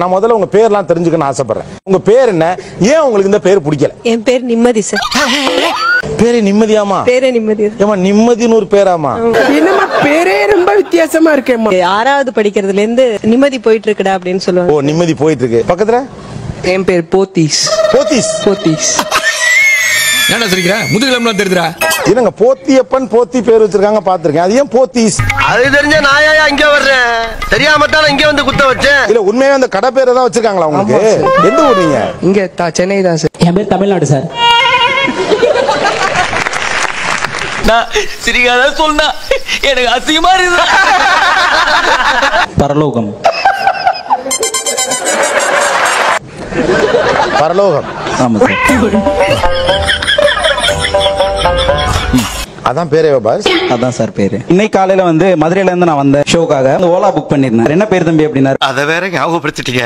நான் முதல்ல உங்க பேர்லாம் தெரிஞ்சுக்கணும்னு ஆசைப்படுறேன். உங்க பேர் என்ன? ஏன் உங்களுக்கு இந்த பேர் பிடிக்கல? என் பேர் நிம்மதி சார் பேரு நிம்மதியாமா பேரே நிம்மதி. ஏமா நிம்மதின்னு ஒரு பேராமா என்னம்மா பேரே ரொம்ப வித்தியாசமா இருக்கேம்மா. ஆறாவது படிக்கிறதுல இருந்து நிம்மதி போயிட்டு இருக்குடா அப்படின்னு ஓ சொல்லுவாங்க நிம்மதி போயிட்டு இருக்கு பக்கத்துல? என் பேர் போத்தீஸ். போத்தீஸ். போத்தீஸ். ஏன்டா சிரிக்கிற? முதுகிலம்லாம் தெரியுதுடா. என்னங்க போத்தியப்பன் போத்தி பேர் வச்சிருக்காங்க பாத்திருக்கேன் அது ஏன் போத்தீஸ்? அது தெரிஞ்ச நான் ஏன் இங்க வர்றேன்? தெரியாம தான் இங்க வந்து குத்த வச்சேன். இல்ல உண்மையாவே அந்த கடை பேரை தான் வச்சிருக்காங்களா உங்களுக்கு? எந்த ஊர் நீங்க? இங்க தா சென்னை தான் சார் என் பேர் தமிழ்நாடு சார் நான் சிரிக்காத சொன்னா எனக்கு அசிங்கமா இருக்கு பரலோகம். பரலோகம். ஆமா சார் அதான் பேரே பாஸ் அதான் சார் பேரு. இன்னைக்கு காலையில வந்து மதுரையில இருந்து நான் வந்த ஷோக்காக ஓலா புக் பண்ணிருந்தேன் என்ன பேர் தம்பி அப்படின்னாரு? அத வேற ஞாபகப்படுத்திட்டீங்க.